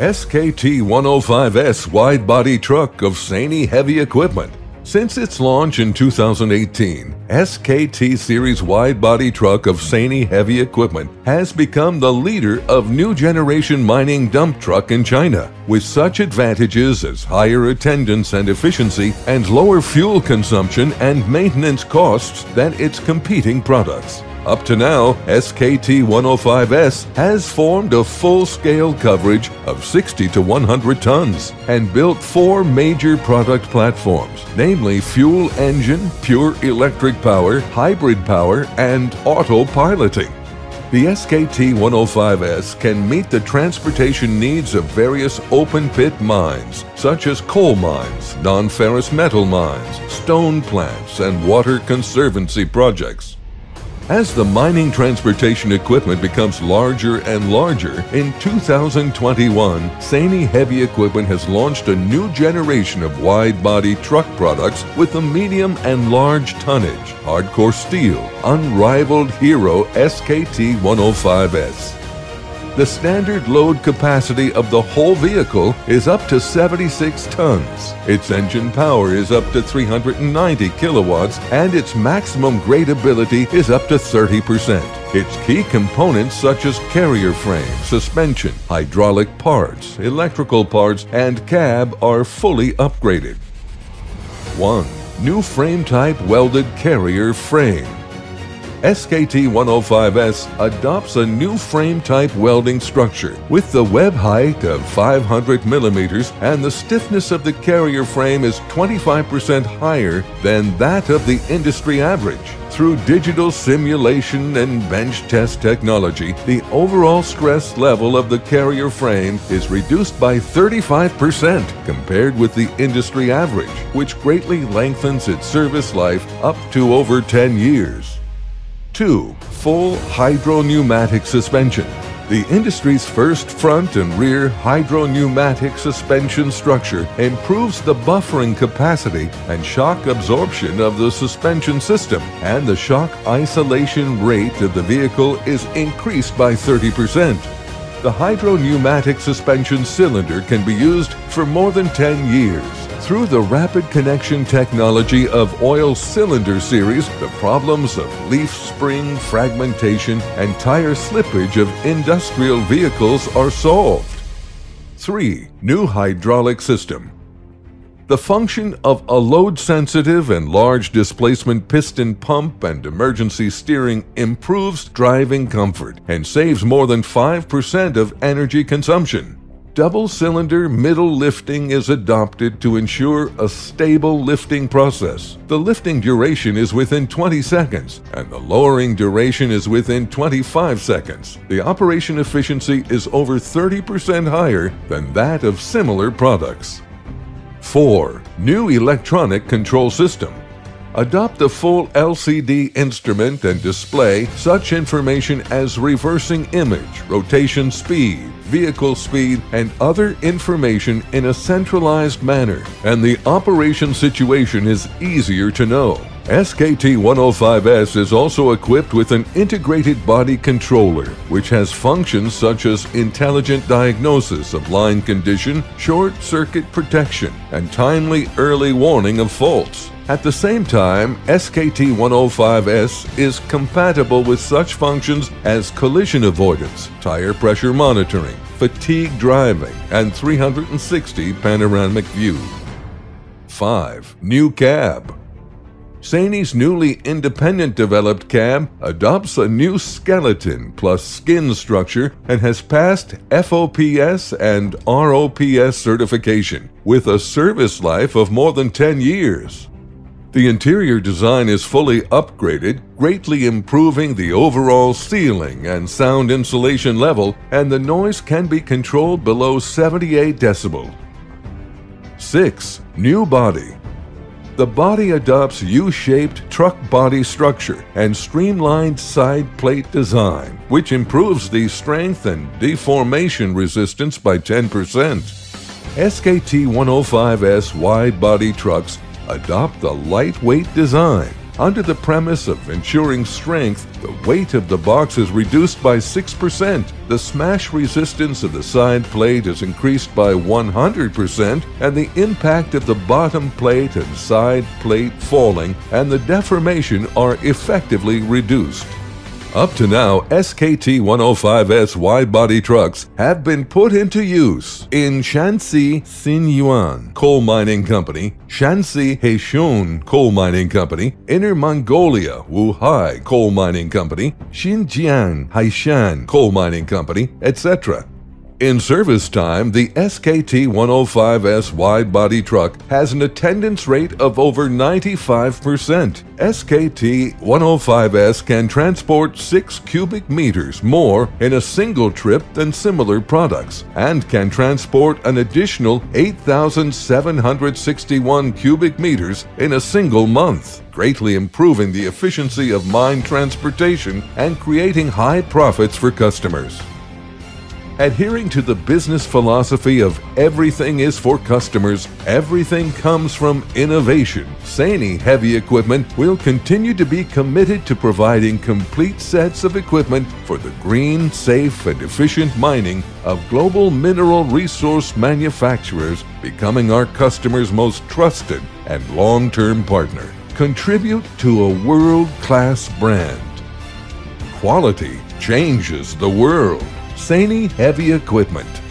SKT 105S wide body truck of Sany Heavy Equipment. Since its launch in 2018, SKT Series wide body truck of Sany Heavy Equipment has become the leader of new generation mining dump truck in China, with such advantages as higher attendance and efficiency and lower fuel consumption and maintenance costs than its competing products. Up to now, SKT 105S has formed a full scale coverage of 60 to 100 tons and built four major product platforms, namely fuel engine, pure electric power, hybrid power, and autopiloting. The SKT 105S can meet the transportation needs of various open pit mines, such as coal mines, non ferrous metal mines, stone plants, and water conservancy projects. As the mining transportation equipment becomes larger and larger, in 2021, Sany Heavy Equipment has launched a new generation of wide body truck products with a medium and large tonnage, hardcore steel, unrivaled Hero SKT 105S. The standard load capacity of the whole vehicle is up to 76 tons. Its engine power is up to 390 kilowatts, and its maximum gradability is up to 30%. Its key components such as carrier frame, suspension, hydraulic parts, electrical parts, and cab are fully upgraded. 1. New frame type welded carrier frame. SKT 105S adopts a new frame type welding structure with the web height of 500 millimeters and the stiffness of the carrier frame is 25% higher than that of the industry average. Through digital simulation and bench test technology, the overall stress level of the carrier frame is reduced by 35% compared with the industry average, which greatly lengthens its service life up to over 10 years. 2. Full hydro-pneumatic suspension. The industry's first front and rear hydro-pneumatic suspension structure improves the buffering capacity and shock absorption of the suspension system, and the shock isolation rate of the vehicle is increased by 30%. The hydro-pneumatic suspension cylinder can be used for more than 10 years. Through the rapid connection technology of Oil Cylinder Series, the problems of leaf spring fragmentation and tire slippage of industrial vehicles are solved. 3. New hydraulic system. The function of a load sensitive and large displacement piston pump and emergency steering improves driving comfort and saves more than 5% of energy consumption. Double cylinder middle lifting is adopted to ensure a stable lifting process. The lifting duration is within 20 seconds and the lowering duration is within 25 seconds. The operation efficiency is over 30% higher than that of similar products. 4. New electronic control system. Adopt a full LCD instrument and display such information as reversing image, rotation speed, vehicle speed, and other information in a centralized manner, and the operation situation is easier to know. SKT 105S is also equipped with an integrated body controller, which has functions such as intelligent diagnosis of line condition, short circuit protection, and timely early warning of faults. At the same time, SKT 105S is compatible with such functions as collision avoidance, tire pressure monitoring, fatigue driving, and 360 panoramic view. 5. New cab. Sany's newly independent developed cab adopts a new skeleton plus skin structure and has passed FOPS and ROPS certification with a service life of more than 10 years. The interior design is fully upgraded, greatly improving the overall ceiling and sound insulation level, and the noise can be controlled below 78 decibel. 6. New body. The body adopts U-shaped truck body structure and streamlined side plate design, which improves the strength and deformation resistance by 10%. SKT 105S wide body trucks adopt the lightweight design, Under the premise of ensuring strength, the weight of the box is reduced by 6%, the smash resistance of the side plate is increased by 100%, and the impact of the bottom plate and side plate falling and the deformation are effectively reduced. Up to now, SKT 105S wide body trucks have been put into use in Shanxi Xinyuan Coal Mining Company, Shanxi Heishun Coal Mining Company, Inner Mongolia Wuhai Coal Mining Company, Xinjiang Haishan Coal Mining Company, etc. In service time, the SKT 105S wide body truck has an attendance rate of over 95%. SKT 105S can transport 6 cubic meters more in a single trip than similar products and can transport an additional 8,761 cubic meters in a single month, greatly improving the efficiency of mine transportation and creating high profits for customers. Adhering to the business philosophy of everything is for customers, everything comes from innovation, Sany Heavy Equipment will continue to be committed to providing complete sets of equipment for the green, safe, and efficient mining of global mineral resource manufacturers, becoming our customers' most trusted and long term partner. Contribute to a world class brand. Quality changes the world. Sany Heavy Equipment.